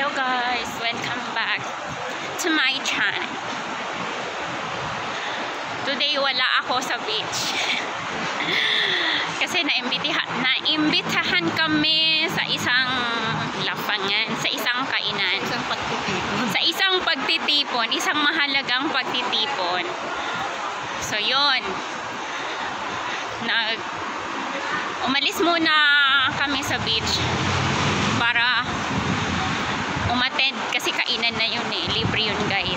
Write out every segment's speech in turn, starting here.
Hello guys! Welcome back to my channel. Today wala ako sa beach. Kasi naimbitahan, naimbitahan kami sa isang lapangan, sa isang kainan. Isang pagtitipon. Sa isang pagtitipon, isang mahalagang pagtitipon. So yon nag umalis muna kami sa beach umattend kasi kainan na yun eh. Libre yun guys.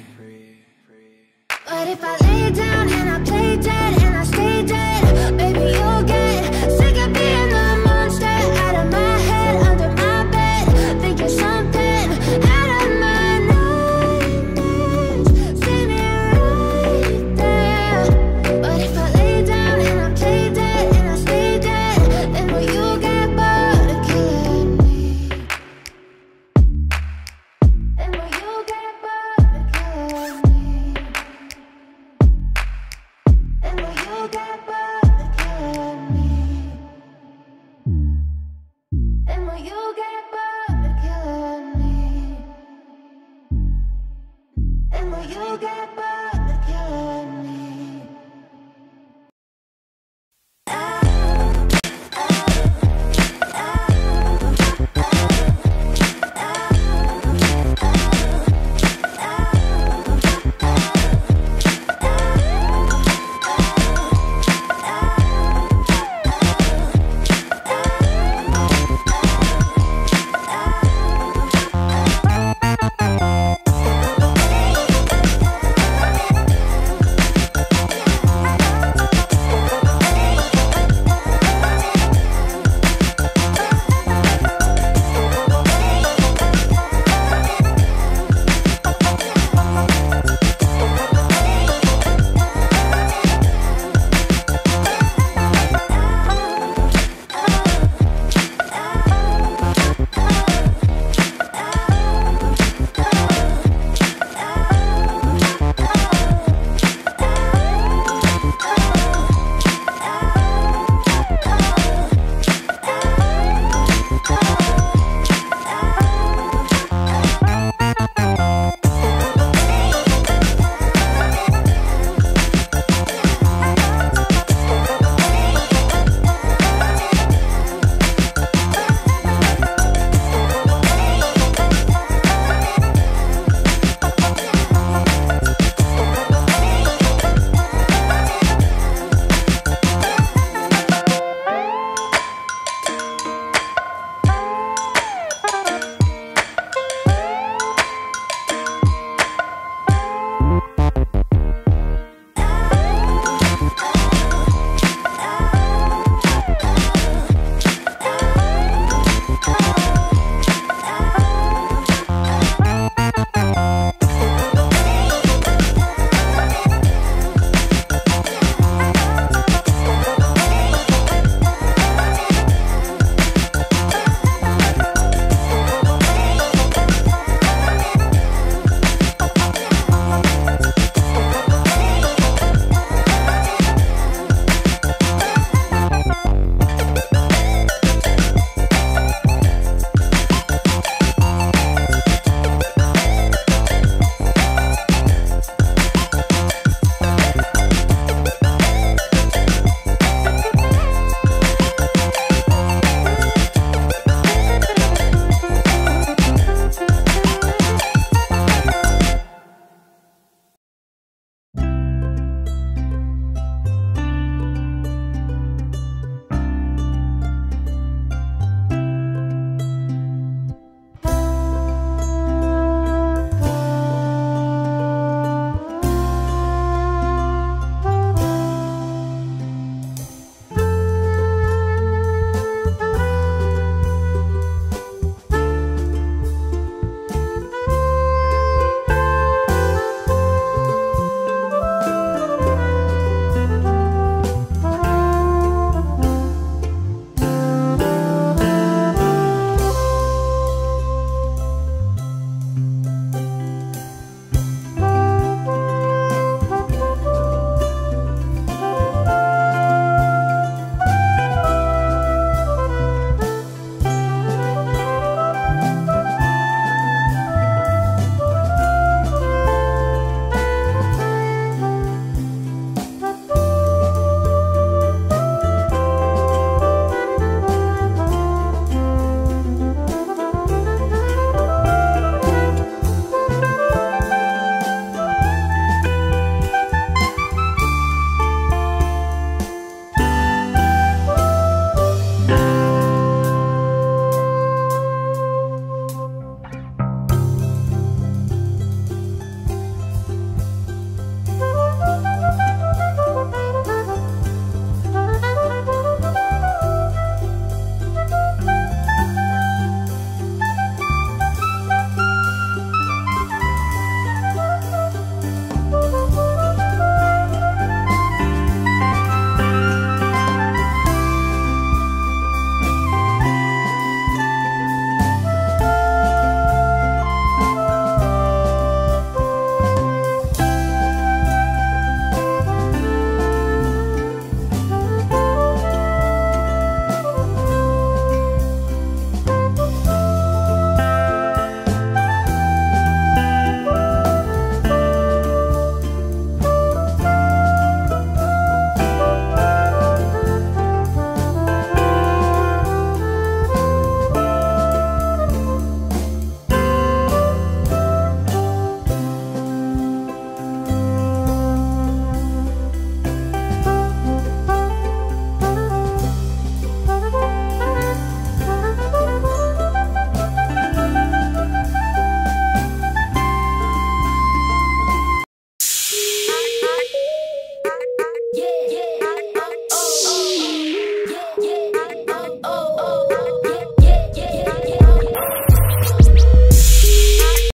I lay down and I play